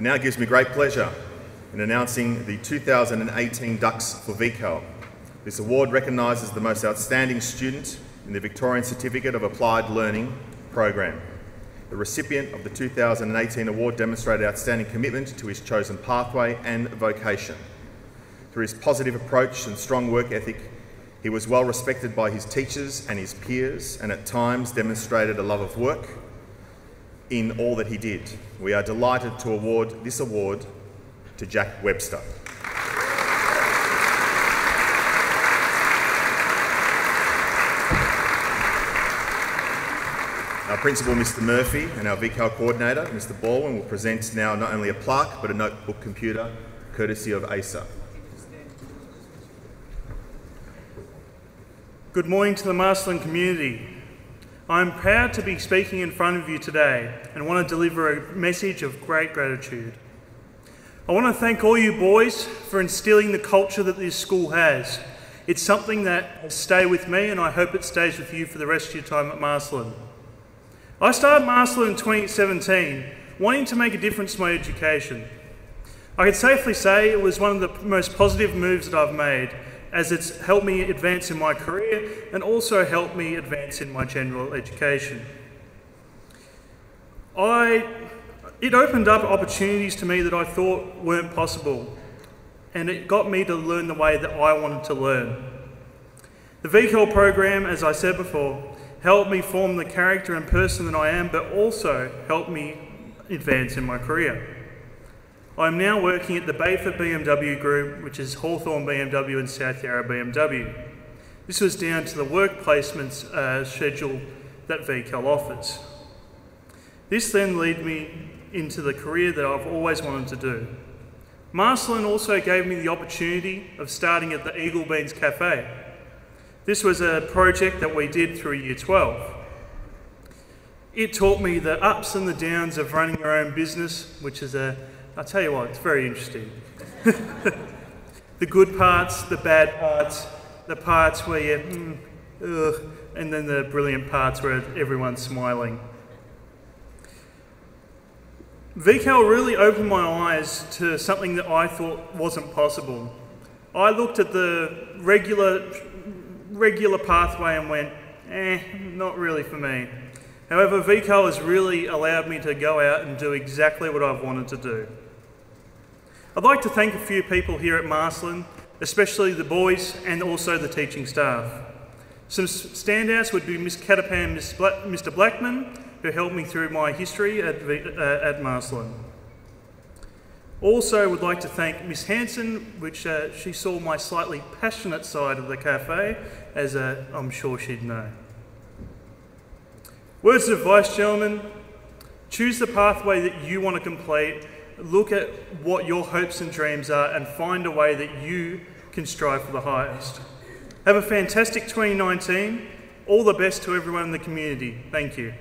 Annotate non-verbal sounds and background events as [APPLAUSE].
It now gives me great pleasure in announcing the 2018 Dux for VCAL. This award recognises the most outstanding student in the Victorian Certificate of Applied Learning program. The recipient of the 2018 award demonstrated outstanding commitment to his chosen pathway and vocation. Through his positive approach and strong work ethic, he was well respected by his teachers and his peers, and at times demonstrated a love of work in all that he did. We are delighted to award this award to Jack Webster. Our principal, Mr Murphy, and our VCAL coordinator, Mr Baldwin, will present now not only a plaque but a notebook computer, courtesy of ASA. Good morning to the Marcellin community. I am proud to be speaking in front of you today and want to deliver a message of great gratitude. I want to thank all you boys for instilling the culture that this school has. It's something that will stay with me and I hope it stays with you for the rest of your time at Marcellin. I started Marcellin in 2017 wanting to make a difference to my education. I can safely say it was one of the most positive moves that I've made as it's helped me advance in my career and also helped me advance in my general education. I, it opened up opportunities to me that I thought weren't possible, and it got me to learn the way that I wanted to learn. The VCAL program, as I said before, helped me form the character and person that I am, but also helped me advance in my career. I'm now working at the Bayford BMW Group, which is Hawthorn BMW and South Yarra BMW. This was down to the work placements uh, schedule that VCAL offers. This then led me into the career that I've always wanted to do. Marcellin also gave me the opportunity of starting at the Eagle Beans Cafe. This was a project that we did through year 12. It taught me the ups and the downs of running your own business, which is a I'll tell you what, it's very interesting. [LAUGHS] the good parts, the bad parts, the parts where you, mm, ugh, and then the brilliant parts where everyone's smiling. VCAL really opened my eyes to something that I thought wasn't possible. I looked at the regular, regular pathway and went, eh, not really for me. However, VCAL has really allowed me to go out and do exactly what I've wanted to do. I'd like to thank a few people here at Marcellin, especially the boys and also the teaching staff. Some standouts would be Miss Catapan, Mr Blackman, who helped me through my history at, uh, at Marcellin. Also would like to thank Miss Hanson, which uh, she saw my slightly passionate side of the cafe, as uh, I'm sure she'd know. Words of advice, gentlemen, choose the pathway that you want to complete look at what your hopes and dreams are and find a way that you can strive for the highest. Have a fantastic 2019. All the best to everyone in the community. Thank you.